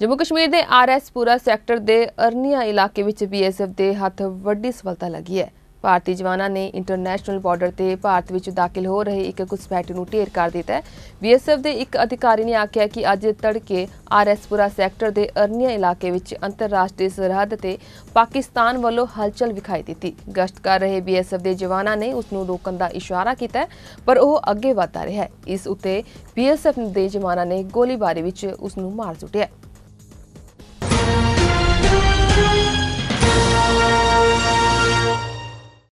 ਜੰਮੂ ਕਸ਼ਮੀਰ ਦੇ ਆਰਐਸਪੁਰਾ ਸੈਕਟਰ ਦੇ ਅਰਨੀਆ ਇਲਾਕੇ ਵਿੱਚ ਬੀਐਸਐਫ ਦੇ ਹੱਥ ਵੱਡੀ ਸਫਲਤਾ ਲੱਗੀ ਹੈ। ਭਾਰਤੀ ਜਵਾਨਾਂ ਨੇ ਇੰਟਰਨੈਸ਼ਨਲ ਬਾਰਡਰ ਤੇ ਭਾਰਤ ਵਿੱਚ ਦਾਖਲ ਹੋ ਰਹੇ ਇੱਕ ਘੁਸਪੈਠ ਨੂੰ ਢੇਰ ਕਰ ਦਿੱਤਾ ਹੈ। ਬੀਐਸਐਫ ਦੇ ਇੱਕ ਅਧਿਕਾਰੀ ਨੇ ਆਖਿਆ ਕਿ ਅੱਜ ਤੜਕੇ ਆਰਐਸਪੁਰਾ ਸੈਕਟਰ ਦੇ ਅਰਨੀਆ ਇਲਾਕੇ ਵਿੱਚ ਅੰਤਰਰਾਸ਼ਟਰੀ ਸਰਹੱਦ ਤੇ ਪਾਕਿਸਤਾਨ ਵੱਲੋਂ ਹਲਚਲ ਵਿਖਾਈ ਦਿੱਤੀ। ਗਸ਼ਤ ਕਰ ਰਹੇ ਬੀਐਸਐਫ ਦੇ ਜਵਾਨਾਂ ਨੇ ਉਸ ਨੂੰ ਰੋਕਣ ਦਾ ਇਸ਼ਾਰਾ ਕੀਤਾ ਪਰ ਉਹ ਅੱਗੇ ਵਧਦਾ ਰਿਹਾ ਇਸ ਉੱਤੇ ਬੀਐਸਐਫ ਦੇ ਜਵਾਨਾਂ ਨੇ ਗੋਲੀਬਾਰੀ ਵਿੱਚ ਉਸ ਨੂੰ ਮਾਰ ਸੁੱਟਿਆ